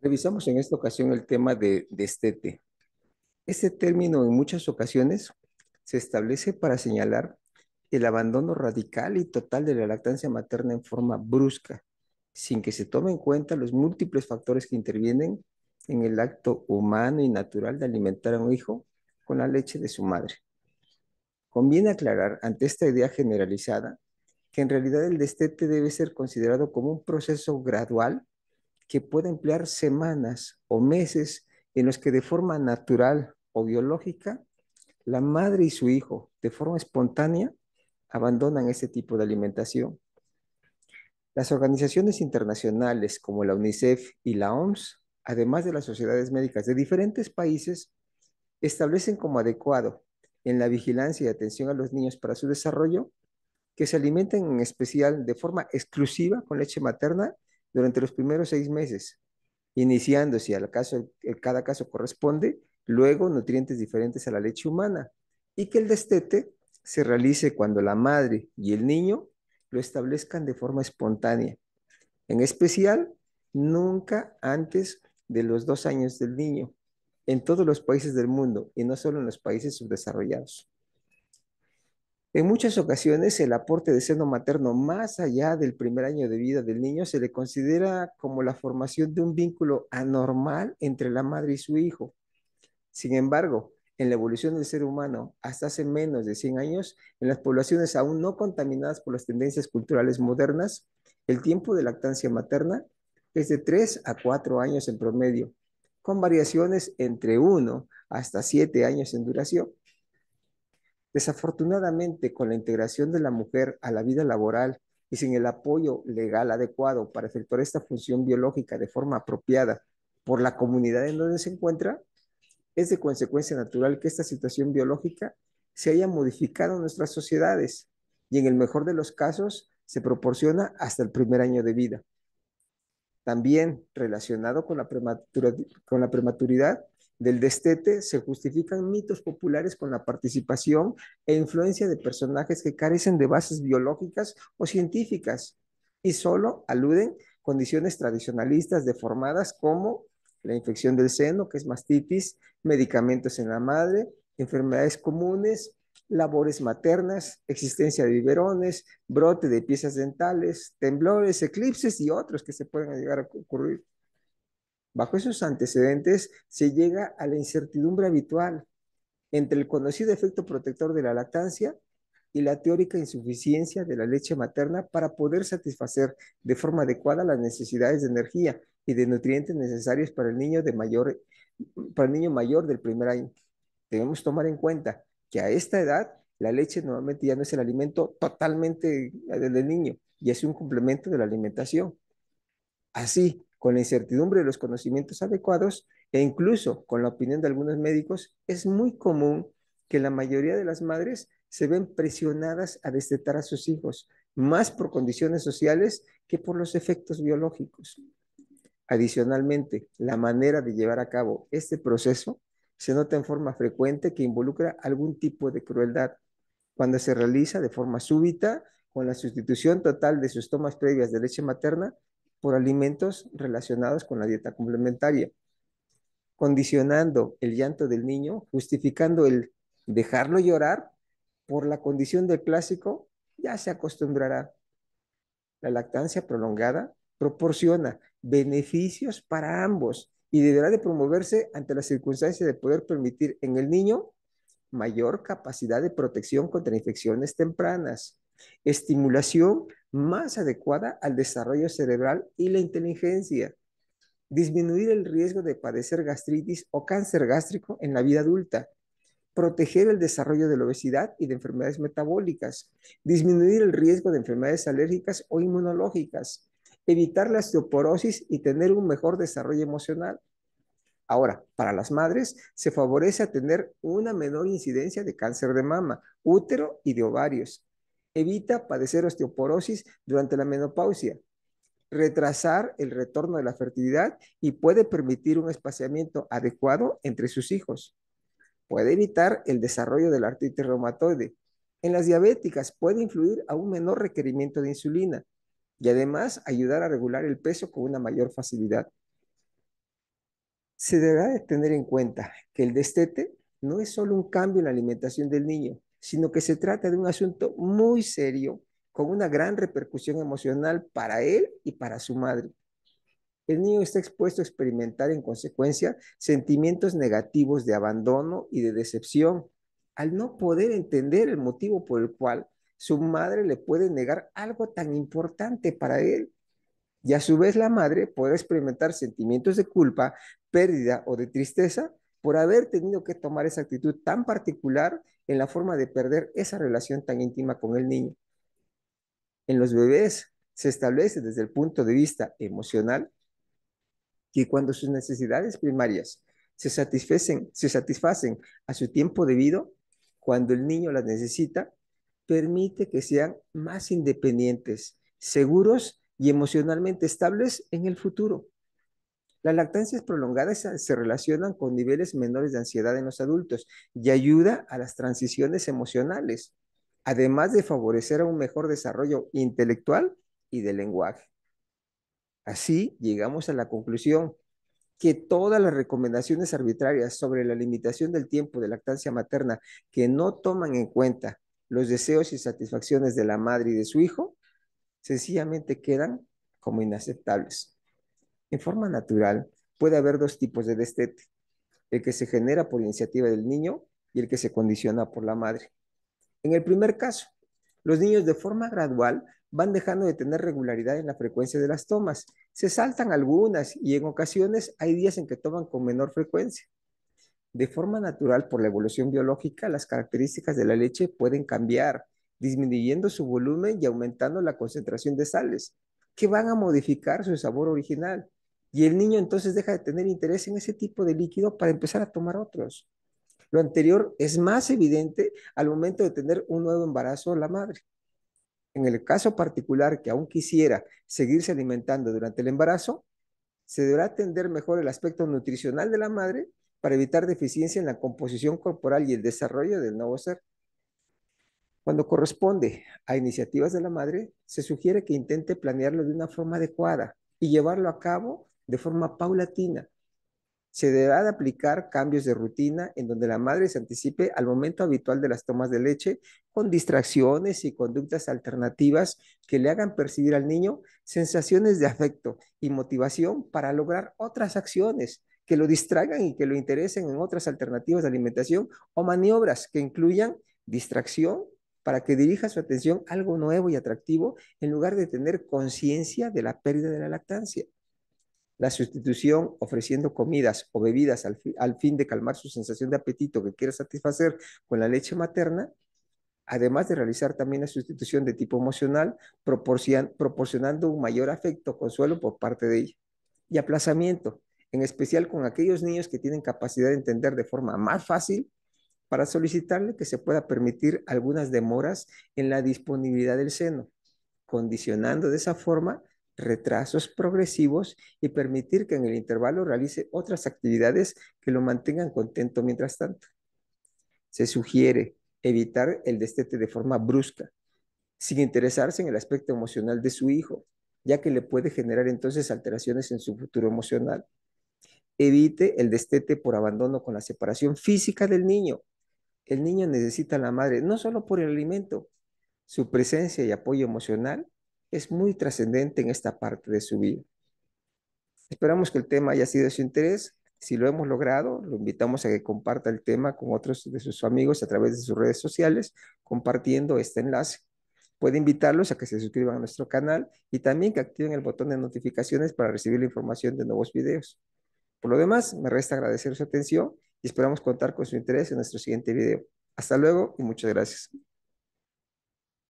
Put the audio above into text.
Revisamos en esta ocasión el tema de destete. Este término en muchas ocasiones se establece para señalar el abandono radical y total de la lactancia materna en forma brusca, sin que se tome en cuenta los múltiples factores que intervienen en el acto humano y natural de alimentar a un hijo con la leche de su madre. Conviene aclarar ante esta idea generalizada que en realidad el destete debe ser considerado como un proceso gradual que puede emplear semanas o meses en los que de forma natural o biológica, la madre y su hijo, de forma espontánea, abandonan ese tipo de alimentación. Las organizaciones internacionales como la UNICEF y la OMS, además de las sociedades médicas de diferentes países, establecen como adecuado en la vigilancia y atención a los niños para su desarrollo que se alimenten en especial de forma exclusiva con leche materna durante los primeros seis meses, iniciando, si al caso, cada caso corresponde, luego nutrientes diferentes a la leche humana, y que el destete se realice cuando la madre y el niño lo establezcan de forma espontánea. En especial, nunca antes de los dos años del niño, en todos los países del mundo y no solo en los países subdesarrollados. En muchas ocasiones el aporte de seno materno más allá del primer año de vida del niño se le considera como la formación de un vínculo anormal entre la madre y su hijo. Sin embargo, en la evolución del ser humano hasta hace menos de 100 años, en las poblaciones aún no contaminadas por las tendencias culturales modernas, el tiempo de lactancia materna es de 3 a 4 años en promedio, con variaciones entre 1 hasta 7 años en duración. Desafortunadamente, con la integración de la mujer a la vida laboral y sin el apoyo legal adecuado para efectuar esta función biológica de forma apropiada por la comunidad en donde se encuentra, es de consecuencia natural que esta situación biológica se haya modificado en nuestras sociedades y en el mejor de los casos se proporciona hasta el primer año de vida. También relacionado con la, con la prematuridad, del destete se justifican mitos populares con la participación e influencia de personajes que carecen de bases biológicas o científicas y solo aluden condiciones tradicionalistas deformadas como la infección del seno, que es mastitis, medicamentos en la madre, enfermedades comunes, labores maternas, existencia de biberones, brote de piezas dentales, temblores, eclipses y otros que se pueden llegar a ocurrir. Bajo esos antecedentes se llega a la incertidumbre habitual entre el conocido efecto protector de la lactancia y la teórica insuficiencia de la leche materna para poder satisfacer de forma adecuada las necesidades de energía y de nutrientes necesarios para el niño de mayor para el niño mayor del primer año. Debemos tomar en cuenta que a esta edad la leche normalmente ya no es el alimento totalmente del niño y es un complemento de la alimentación. Así, con la incertidumbre de los conocimientos adecuados e incluso con la opinión de algunos médicos, es muy común que la mayoría de las madres se ven presionadas a destetar a sus hijos, más por condiciones sociales que por los efectos biológicos. Adicionalmente, la manera de llevar a cabo este proceso se nota en forma frecuente que involucra algún tipo de crueldad, cuando se realiza de forma súbita con la sustitución total de sus tomas previas de leche materna por alimentos relacionados con la dieta complementaria, condicionando el llanto del niño, justificando el dejarlo llorar por la condición del clásico, ya se acostumbrará. La lactancia prolongada proporciona beneficios para ambos y deberá de promoverse ante la circunstancia de poder permitir en el niño mayor capacidad de protección contra infecciones tempranas, estimulación más adecuada al desarrollo cerebral y la inteligencia, disminuir el riesgo de padecer gastritis o cáncer gástrico en la vida adulta, proteger el desarrollo de la obesidad y de enfermedades metabólicas, disminuir el riesgo de enfermedades alérgicas o inmunológicas, evitar la osteoporosis y tener un mejor desarrollo emocional. Ahora, para las madres se favorece a tener una menor incidencia de cáncer de mama, útero y de ovarios, evita padecer osteoporosis durante la menopausia, retrasar el retorno de la fertilidad y puede permitir un espaciamiento adecuado entre sus hijos. Puede evitar el desarrollo de la artritis reumatoide. En las diabéticas puede influir a un menor requerimiento de insulina y además ayudar a regular el peso con una mayor facilidad. Se deberá de tener en cuenta que el destete no es solo un cambio en la alimentación del niño, sino que se trata de un asunto muy serio, con una gran repercusión emocional para él y para su madre. El niño está expuesto a experimentar en consecuencia sentimientos negativos de abandono y de decepción, al no poder entender el motivo por el cual su madre le puede negar algo tan importante para él. Y a su vez la madre podrá experimentar sentimientos de culpa, pérdida o de tristeza por haber tenido que tomar esa actitud tan particular en la forma de perder esa relación tan íntima con el niño. En los bebés se establece desde el punto de vista emocional que cuando sus necesidades primarias se satisfacen, se satisfacen a su tiempo debido, cuando el niño las necesita, permite que sean más independientes, seguros y emocionalmente estables en el futuro. Las lactancias prolongadas se relacionan con niveles menores de ansiedad en los adultos y ayuda a las transiciones emocionales, además de favorecer un mejor desarrollo intelectual y de lenguaje. Así llegamos a la conclusión que todas las recomendaciones arbitrarias sobre la limitación del tiempo de lactancia materna que no toman en cuenta los deseos y satisfacciones de la madre y de su hijo, sencillamente quedan como inaceptables. En forma natural, puede haber dos tipos de destete, el que se genera por iniciativa del niño y el que se condiciona por la madre. En el primer caso, los niños de forma gradual van dejando de tener regularidad en la frecuencia de las tomas. Se saltan algunas y en ocasiones hay días en que toman con menor frecuencia. De forma natural, por la evolución biológica, las características de la leche pueden cambiar, disminuyendo su volumen y aumentando la concentración de sales, que van a modificar su sabor original. Y el niño entonces deja de tener interés en ese tipo de líquido para empezar a tomar otros. Lo anterior es más evidente al momento de tener un nuevo embarazo la madre. En el caso particular que aún quisiera seguirse alimentando durante el embarazo, se deberá atender mejor el aspecto nutricional de la madre para evitar deficiencia en la composición corporal y el desarrollo del nuevo ser. Cuando corresponde a iniciativas de la madre, se sugiere que intente planearlo de una forma adecuada y llevarlo a cabo de forma paulatina, se deberá de aplicar cambios de rutina en donde la madre se anticipe al momento habitual de las tomas de leche con distracciones y conductas alternativas que le hagan percibir al niño sensaciones de afecto y motivación para lograr otras acciones que lo distraigan y que lo interesen en otras alternativas de alimentación o maniobras que incluyan distracción para que dirija su atención algo nuevo y atractivo en lugar de tener conciencia de la pérdida de la lactancia. La sustitución ofreciendo comidas o bebidas al, fin de calmar su sensación de apetito que quiere satisfacer con la leche materna, además de realizar también la sustitución de tipo emocional, proporcionando un mayor afecto, consuelo por parte de ella. Y aplazamiento, en especial con aquellos niños que tienen capacidad de entender de forma más fácil, para solicitarle que se pueda permitir algunas demoras en la disponibilidad del seno, condicionando de esa forma retrasos progresivos y permitir que en el intervalo realice otras actividades que lo mantengan contento mientras tanto. Se sugiere evitar el destete de forma brusca, sin interesarse en el aspecto emocional de su hijo, ya que le puede generar entonces alteraciones en su futuro emocional. Evite el destete por abandono con la separación física del niño. El niño necesita a la madre no solo por el alimento, su presencia y apoyo emocional es muy trascendente en esta parte de su vida. Esperamos que el tema haya sido de su interés. Si lo hemos logrado, lo invitamos a que comparta el tema con otros de sus amigos a través de sus redes sociales, compartiendo este enlace. Puede invitarlos a que se suscriban a nuestro canal y también que activen el botón de notificaciones para recibir la información de nuevos videos. Por lo demás, me resta agradecer su atención y esperamos contar con su interés en nuestro siguiente video. Hasta luego y muchas gracias.